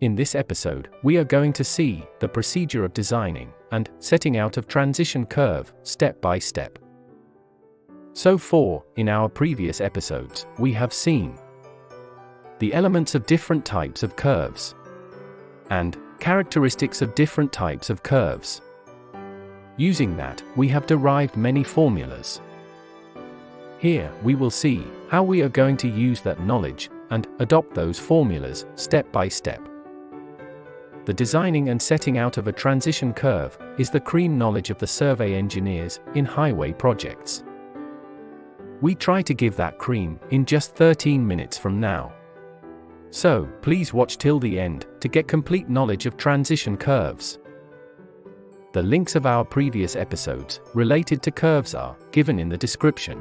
In this episode, we are going to see the procedure of designing and setting out of transition curve step by step. So far, in our previous episodes, we have seen the elements of different types of curves and characteristics of different types of curves. Using that, we have derived many formulas. Here, we will see how we are going to use that knowledge and adopt those formulas step by step. The designing and setting out of a transition curve is the cream knowledge of the survey engineers in highway projects. We try to give that cream in just 13 minutes from now. So, please watch till the end to get complete knowledge of transition curves. The links of our previous episodes related to curves are given in the description.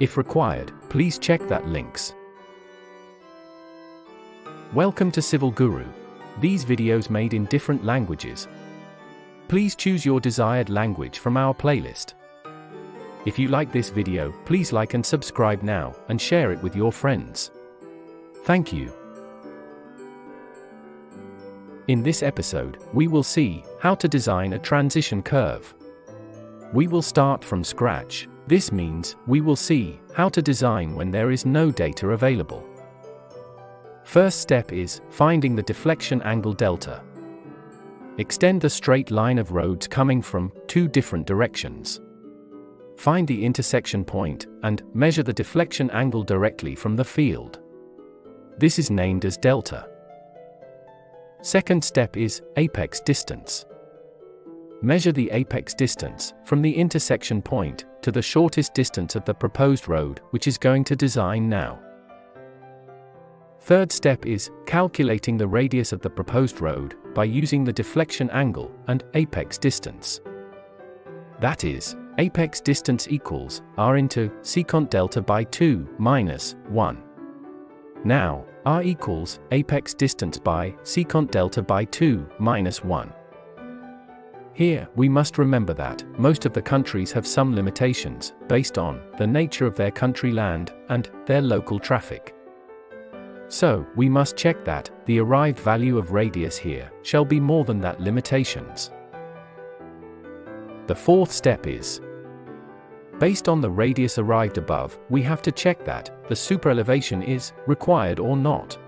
If required, please check that links. Welcome to Civil Guru. These videos made in different languages. Please choose your desired language from our playlist. If you like this video, please like and subscribe now and share it with your friends. Thank you. In this episode, we will see how to design a transition curve. We will start from scratch. This means we will see how to design when there is no data available. First step is finding the deflection angle delta. Extend the straight line of roads coming from two different directions. Find the intersection point and measure the deflection angle directly from the field. This is named as delta. Second step is apex distance. Measure the apex distance from the intersection point to the shortest distance of the proposed road which is going to design now. Third step is calculating the radius of the proposed road by using the deflection angle and apex distance. That is, apex distance equals r into secant delta by 2 minus 1. Now, r equals apex distance by secant delta by 2 minus 1. Here, we must remember that most of the countries have some limitations based on the nature of their country land and their local traffic. So, we must check that the arrived value of radius here shall be more than that limitations. The fourth step is Based on the radius arrived above, we have to check that the superelevation is required or not.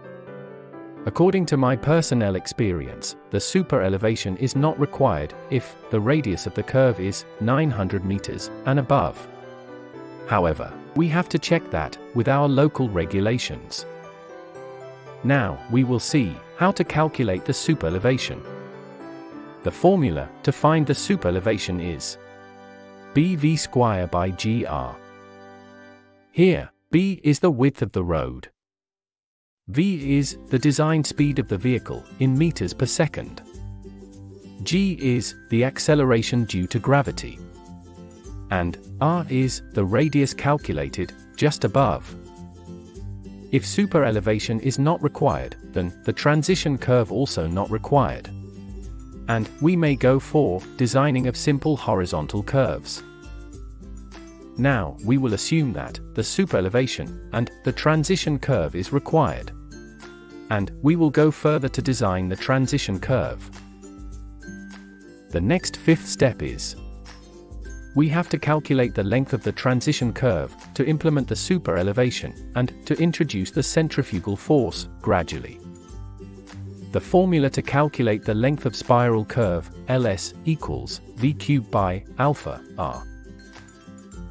According to my personnel experience, the superelevation is not required if the radius of the curve is 900 meters and above. However, we have to check that with our local regulations. Now, we will see how to calculate the superelevation. The formula to find the superelevation is BV square by GR. Here, B is the width of the road. V is the design speed of the vehicle in meters per second. G is the acceleration due to gravity. And R is the radius calculated just above. If super elevation is not required, then the transition curve also not required. And we may go for designing of simple horizontal curves. Now, we will assume that the super elevation and the transition curve is required. And we will go further to design the transition curve. The next fifth step is we have to calculate the length of the transition curve to implement the super elevation and to introduce the centrifugal force gradually. The formula to calculate the length of spiral curve ls equals v cubed by alpha r.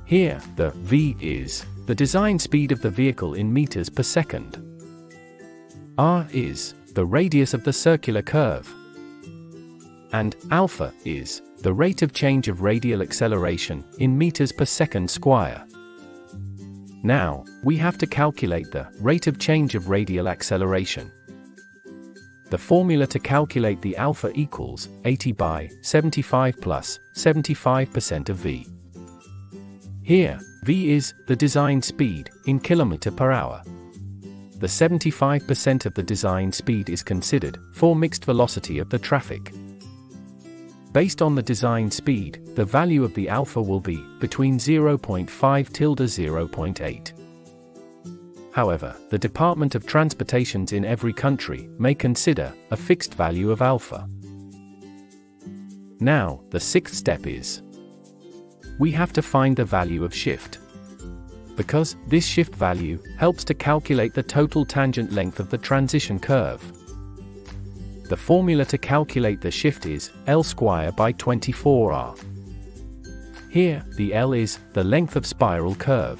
Here, the v is the design speed of the vehicle in meters per second. r is the radius of the circular curve. And alpha is the rate of change of radial acceleration, in meters per second square. Now, we have to calculate the rate of change of radial acceleration. The formula to calculate the alpha equals 80 by 75 plus 75% of v. Here, v is the design speed in kilometer per hour. The 75% of the design speed is considered for mixed velocity of the traffic. Based on the design speed, the value of the alpha will be between 0.5 tilde 0.8. However, the Department of Transportations in every country may consider a fixed value of alpha. Now, the sixth step is we have to find the value of shift. Because this shift value helps to calculate the total tangent length of the transition curve. The formula to calculate the shift is L square by 24R. Here, the L is the length of spiral curve.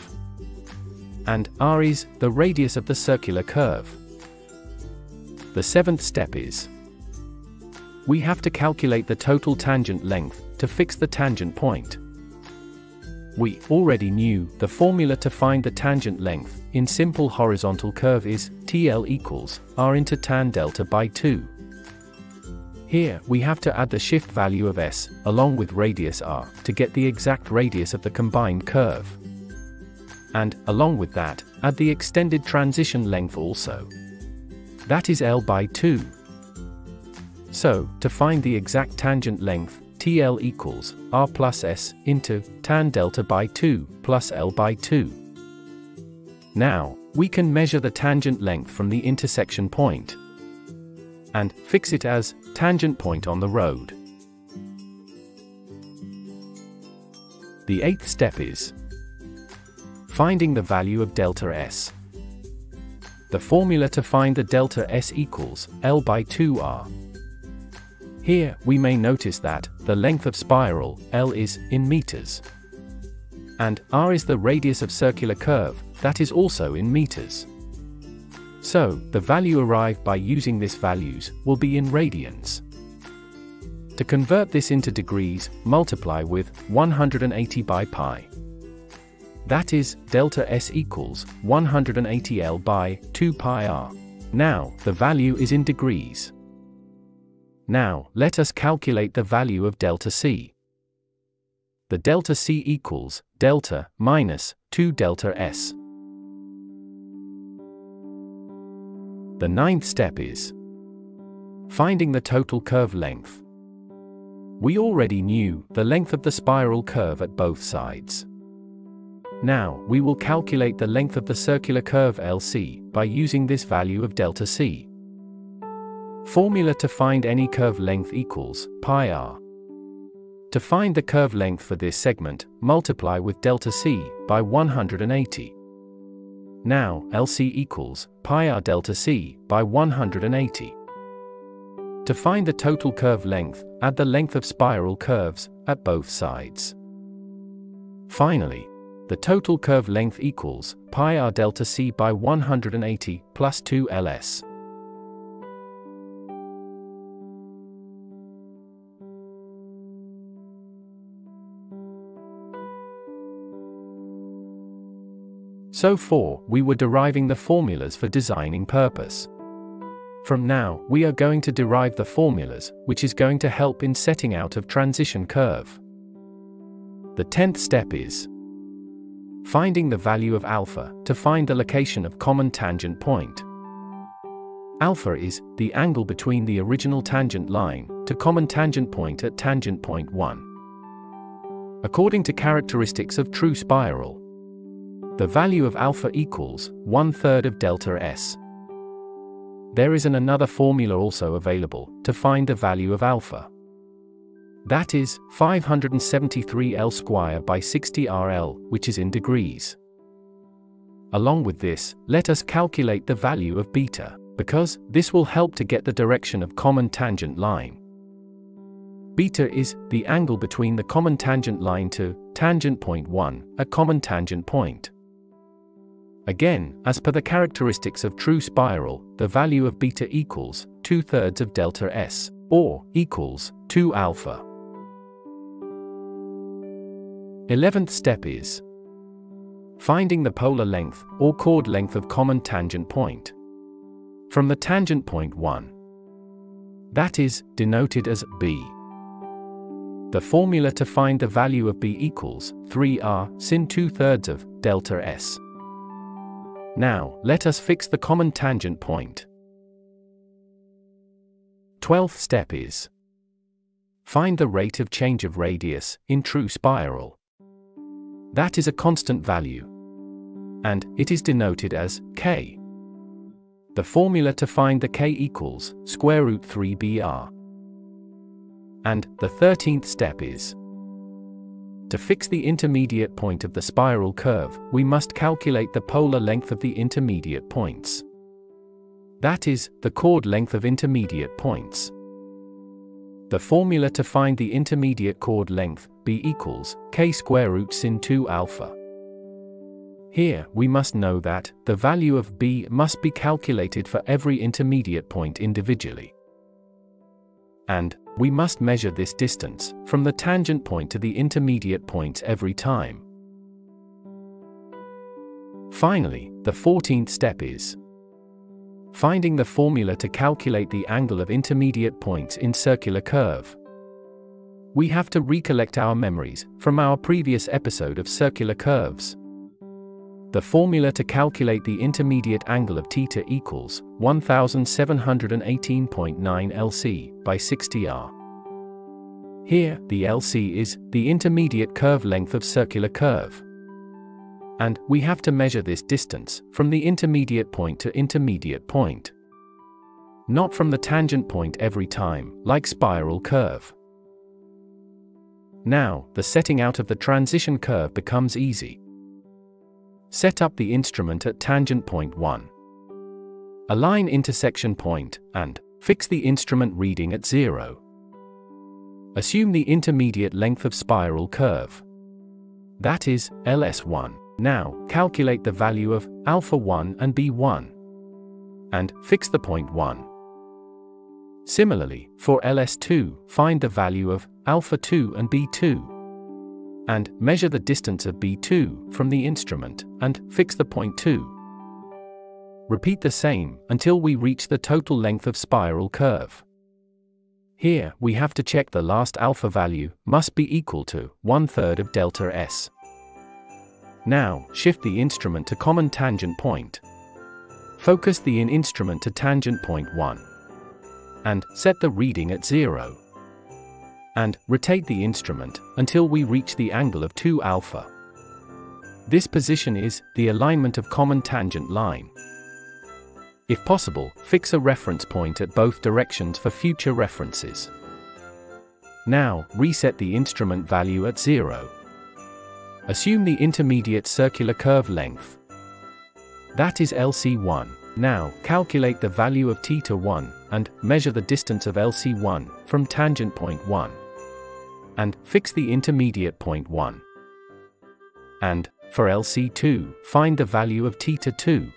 And R is the radius of the circular curve. The seventh step is we have to calculate the total tangent length to fix the tangent point. We already knew the formula to find the tangent length in simple horizontal curve is TL equals R into tan delta by 2. Here, we have to add the shift value of s, along with radius r, to get the exact radius of the combined curve. And, along with that, add the extended transition length also. That is L by 2. So, to find the exact tangent length, TL equals R plus S into tan delta by 2 plus L by 2. Now, we can measure the tangent length from the intersection point and fix it as tangent point on the road. The eighth step is finding the value of delta S. The formula to find the delta S equals L by 2R. Here, we may notice that the length of spiral, L is in meters. And R is the radius of circular curve, that is also in meters. So, the value arrived by using this values will be in radians. To convert this into degrees, multiply with 180 by pi. That is, delta S equals 180 L by 2 pi r. Now, the value is in degrees. Now, let us calculate the value of delta C. The delta C equals delta minus 2 delta S. The ninth step is finding the total curve length. We already knew the length of the spiral curve at both sides. Now, we will calculate the length of the circular curve LC by using this value of delta C. Formula to find any curve length equals pi r. To find the curve length for this segment, multiply with delta C by 180. Now, LC equals pi r delta C by 180. To find the total curve length, add the length of spiral curves at both sides. Finally, the total curve length equals pi r delta C by 180 plus 2 ls. So for, we were deriving the formulas for designing purpose. From now, we are going to derive the formulas, which is going to help in setting out of transition curve. The tenth step is finding the value of alpha to find the location of common tangent point. Alpha is the angle between the original tangent line to common tangent point at tangent point 1. According to characteristics of true spiral, the value of alpha equals one third of delta S. There is an another formula also available to find the value of alpha. That is 573 L square by 60 RL, which is in degrees. Along with this, let us calculate the value of beta, because this will help to get the direction of common tangent line. Beta is the angle between the common tangent line to tangent point 1, a common tangent point. Again, as per the characteristics of true spiral, the value of beta equals 2 thirds of delta S, or equals 2 alpha. 11th step is finding the polar length or chord length of common tangent point. From the tangent point 1. That is, denoted as b. The formula to find the value of b equals 3r sin 2 thirds of delta s. Now, let us fix the common tangent point. Twelfth step is Find the rate of change of radius in true spiral. That is a constant value. and it is denoted as k. The formula to find the k equals square root 3br. And the 13th step is to fix the intermediate point of the spiral curve, we must calculate the polar length of the intermediate points. That is, the chord length of intermediate points. The formula to find the intermediate chord length, b equals k square root sin 2 alpha. Here, we must know that the value of b must be calculated for every intermediate point individually. And we must measure this distance from the tangent point to the intermediate points every time. Finally, the 14th step is finding the formula to calculate the angle of intermediate points in circular curve. We have to recollect our memories from our previous episode of circular curves. The formula to calculate the intermediate angle of theta equals 1718.9 LC by 60R. Here, the LC is the intermediate curve length of circular curve. And we have to measure this distance from the intermediate point to intermediate point. Not from the tangent point every time, like spiral curve. Now, the setting out of the transition curve becomes easy. Set up the instrument at tangent point 1. Align intersection point, and fix the instrument reading at 0. Assume the intermediate length of spiral curve. That is, ls1. Now, calculate the value of alpha 1 and b1. And fix the point 1. Similarly, for ls2, find the value of alpha 2 and b2 and measure the distance of B2 from the instrument, and fix the point 2. Repeat the same until we reach the total length of spiral curve. Here, we have to check the last alpha value must be equal to one third of delta S. Now, shift the instrument to common tangent point. Focus the in instrument to tangent point 1. And set the reading at 0 and rotate the instrument until we reach the angle of 2 alpha. This position is the alignment of common tangent line. If possible, fix a reference point at both directions for future references. Now, reset the instrument value at 0. Assume the intermediate circular curve length. That is LC1. Now, calculate the value of θ1 and measure the distance of LC1 from tangent point 1 and fix the intermediate point 1. And, for LC2, find the value of theta 2.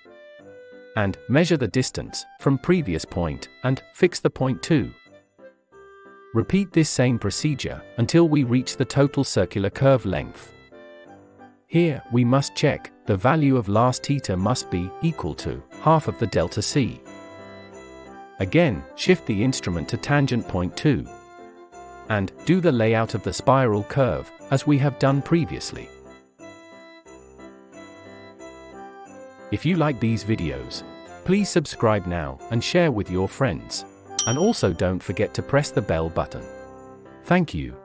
And measure the distance from previous point and fix the point 2. Repeat this same procedure until we reach the total circular curve length. Here, we must check the value of last theta must be equal to half of the delta c. Again, shift the instrument to tangent point 2 and do the layout of the spiral curve, as we have done previously. If you like these videos, please subscribe now and share with your friends. And also don't forget to press the bell button. Thank you.